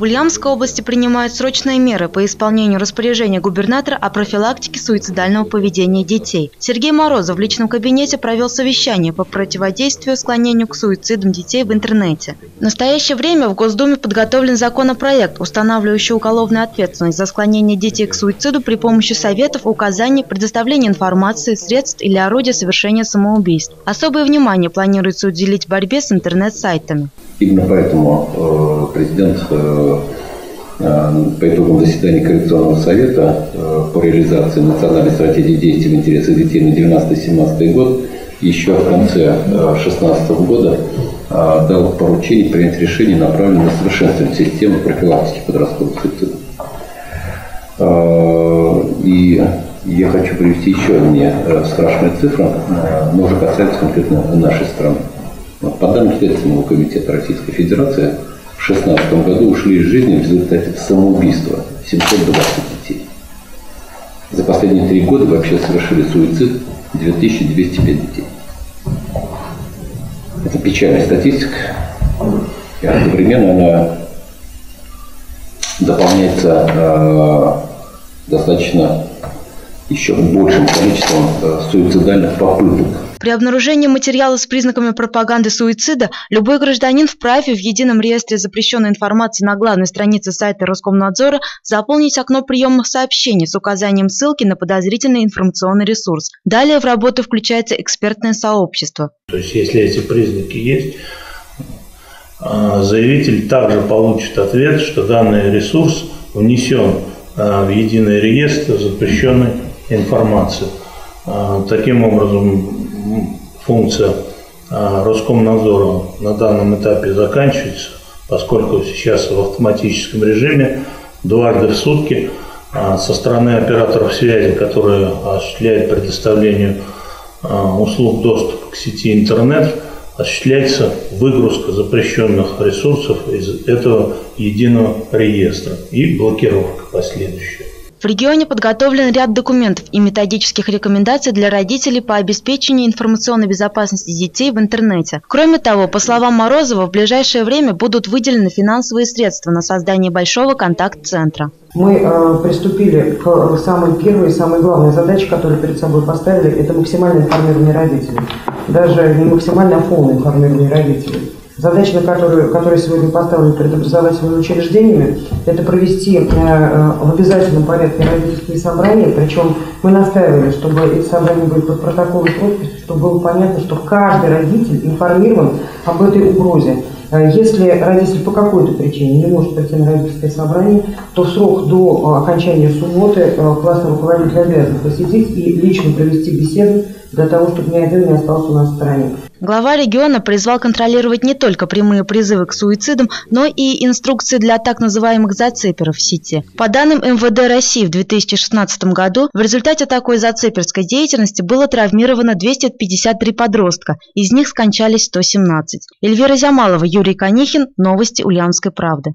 В Ульяновской области принимают срочные меры по исполнению распоряжения губернатора о профилактике суицидального поведения детей. Сергей Морозов в личном кабинете провел совещание по противодействию склонению к суицидам детей в интернете. В настоящее время в Госдуме подготовлен законопроект, устанавливающий уголовную ответственность за склонение детей к суициду при помощи советов, указаний, предоставления информации, средств или орудия совершения самоубийств. Особое внимание планируется уделить борьбе с интернет-сайтами. Именно поэтому э, президент э, э, по итогам заседания Коррекционного совета по реализации национальной стратегии действий в интересах детей на 19-17 год еще в конце 2016 года дал поручение принять решение, направленное на совершенствование системы профилактики подростковых суицидов. И я хочу привести еще одни страшные цифры, но уже касается конкретно нашей страны. По данным Следственного комитета Российской Федерации, в 2016 году ушли из жизни в результате самоубийства 720 детей. За последние три года вообще совершили суицид 2205 детей. Это печальная статистика. И одновременно она дополняется э, достаточно еще большим количеством э, суицидальных попыток при обнаружении материала с признаками пропаганды суицида любой гражданин вправе в едином реестре запрещенной информации на главной странице сайта Роскомнадзора заполнить окно приема сообщений с указанием ссылки на подозрительный информационный ресурс. Далее в работу включается экспертное сообщество. То есть если эти признаки есть, а, заявитель также получит ответ, что данный ресурс внесен а, в единый реестр запрещенной информации. А, таким образом, функция а, Роскомнадзора на данном этапе заканчивается, поскольку сейчас в автоматическом режиме дважды в сутки а, со стороны операторов связи, которые осуществляют предоставление услуг доступа к сети интернет, осуществляется выгрузка запрещенных ресурсов из этого единого реестра и блокировка последующая. В регионе подготовлен ряд документов и методических рекомендаций для родителей по обеспечению информационной безопасности детей в интернете. Кроме того, по словам Морозова, в ближайшее время будут выделены финансовые средства на создание большого контакт-центра. Мы э, приступили к самой первой и самой главной задаче, которую перед собой поставили, это максимальное информирование родителей. Даже не максимально, а полное информирование родителей. Задача, на которую, которая сегодня поставлена перед образовательными учреждениями, это провести э, э, в обязательном порядке родительские собрания, причем мы настаивали, чтобы эти собрания были под протоколом подписи, чтобы было понятно, что каждый родитель информирован об этой угрозе. Э, если родитель по какой-то причине не может прийти на родительское собрание, то в срок до окончания субботы классный руководитель обязан посетить и лично провести беседу для того, чтобы ни один не остался в стороне. Глава региона призвал контролировать не только прямые призывы к суицидам, но и инструкции для так называемых зацеперов в сети. По данным МВД России в 2016 году в результате такой зацеперской деятельности было травмировано 253 подростка, из них скончались 117. Эльвира Зямалова, Юрий Конихин, Новости Ульяновской правды.